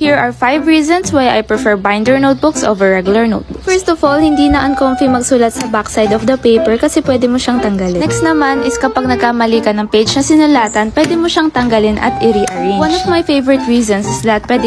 Here are 5 reasons why I prefer binder notebooks over regular notebooks. First of all, hindi na uncomfy magsulat sa backside of the paper kasi pwede mo siyang tanggalin. Next naman is kapag nagkamali ka ng page na sinulatan, pwede mo siyang tanggalin at i-rearrange. One of my favorite reasons is that pwede